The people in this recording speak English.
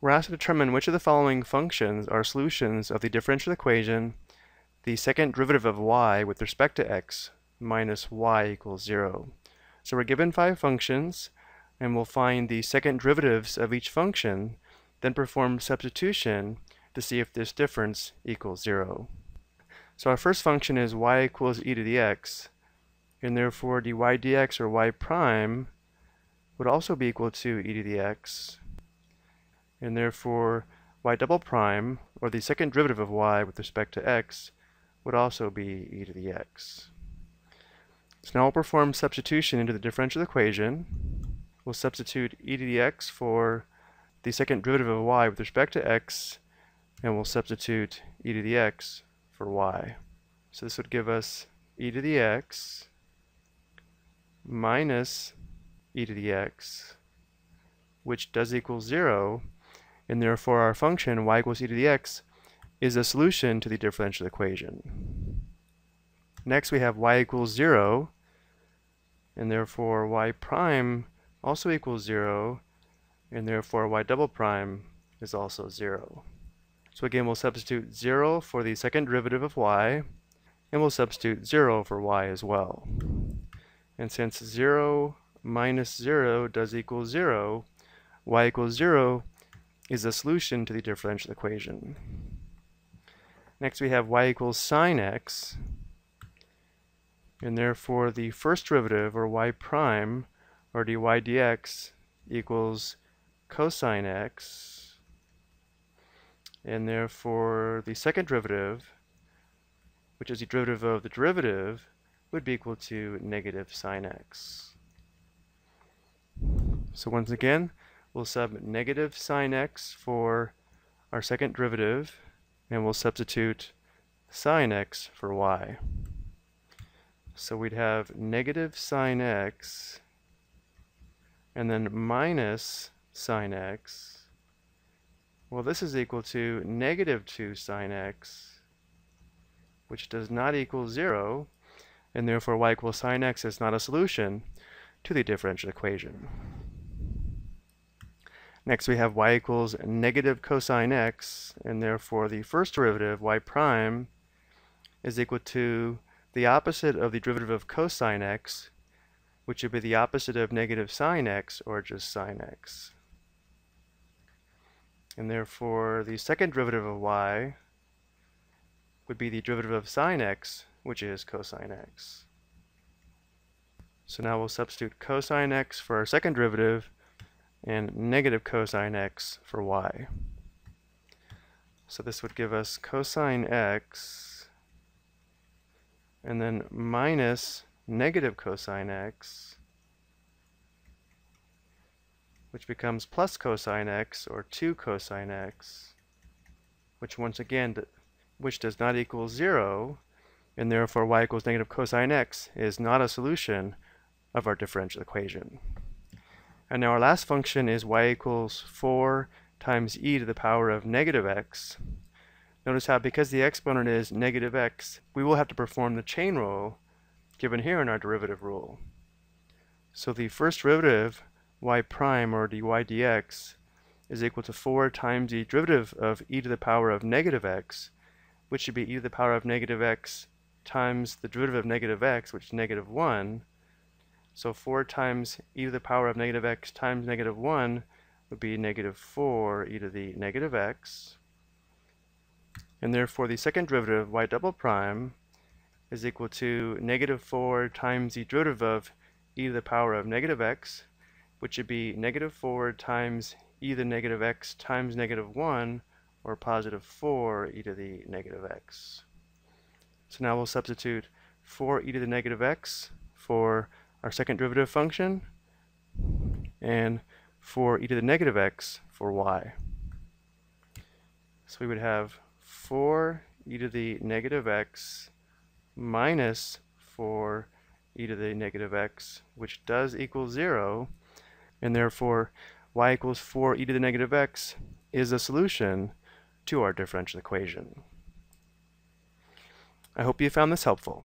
We're asked to determine which of the following functions are solutions of the differential equation the second derivative of y with respect to x minus y equals 0. So we're given five functions and we'll find the second derivatives of each function, then perform substitution to see if this difference equals 0. So our first function is y equals e to the x, and therefore dy dx or y prime would also be equal to e to the x and therefore y double prime, or the second derivative of y with respect to x, would also be e to the x. So now we'll perform substitution into the differential equation. We'll substitute e to the x for the second derivative of y with respect to x, and we'll substitute e to the x for y. So this would give us e to the x minus e to the x, which does equal 0, and therefore our function y equals e to the x is a solution to the differential equation. Next we have y equals 0, and therefore y prime also equals 0, and therefore y double prime is also 0. So again, we'll substitute 0 for the second derivative of y, and we'll substitute 0 for y as well. And since 0 minus 0 does equal 0, y equals 0 is a solution to the differential equation. Next we have y equals sine x, and therefore the first derivative, or y prime, or dy dx, equals cosine x, and therefore the second derivative, which is the derivative of the derivative, would be equal to negative sine x. So once again, we'll sub negative sine x for our second derivative, and we'll substitute sine x for y. So we'd have negative sine x, and then minus sine x. Well, this is equal to negative 2 sine x, which does not equal 0, and therefore y equals sine x is not a solution to the differential equation. Next we have y equals negative cosine x, and therefore the first derivative, y prime, is equal to the opposite of the derivative of cosine x, which would be the opposite of negative sine x, or just sine x. And therefore the second derivative of y would be the derivative of sine x, which is cosine x. So now we'll substitute cosine x for our second derivative, and negative cosine x for y. So this would give us cosine x and then minus negative cosine x which becomes plus cosine x or 2 cosine x which once again which does not equal 0 and therefore y equals negative cosine x is not a solution of our differential equation. And now our last function is y equals 4 times e to the power of negative x. Notice how because the exponent is negative x, we will have to perform the chain rule given here in our derivative rule. So the first derivative, y prime or dy dx, is equal to 4 times the derivative of e to the power of negative x, which should be e to the power of negative x times the derivative of negative x, which is negative 1, so 4 times e to the power of negative x times negative 1 would be negative 4 e to the negative x. And therefore the second derivative, y double prime, is equal to negative 4 times the derivative of e to the power of negative x, which would be negative 4 times e to the negative x times negative 1, or positive 4 e to the negative x. So now we'll substitute 4 e to the negative x for our second derivative function, and 4 e to the negative x for y. So we would have 4 e to the negative x minus 4 e to the negative x, which does equal 0, and therefore y equals 4 e to the negative x is a solution to our differential equation. I hope you found this helpful.